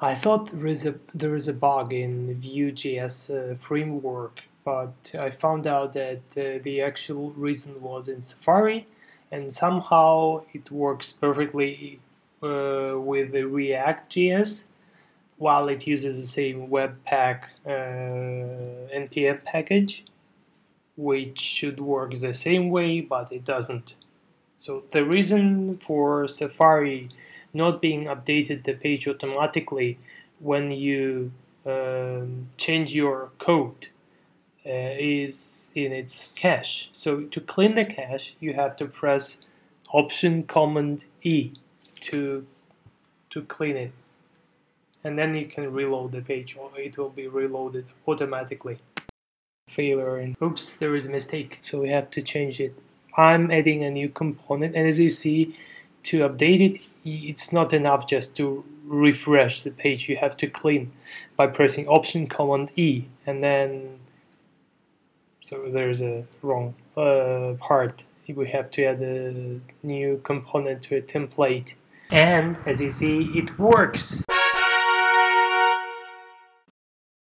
I thought there is a there is a bug in Vue.js uh, framework, but I found out that uh, the actual reason was in Safari, and somehow it works perfectly uh, with the React.js, while it uses the same Webpack uh, npm package, which should work the same way, but it doesn't. So the reason for Safari not being updated the page automatically when you um, change your code uh, is in its cache. So to clean the cache, you have to press Option Command E to to clean it, and then you can reload the page, or it will be reloaded automatically. Failure and oops, there is a mistake, so we have to change it. I'm adding a new component, and as you see, to update it, it's not enough just to refresh the page. You have to clean by pressing Option Command E, and then so there's a wrong uh, part. We have to add a new component to a template, and as you see, it works.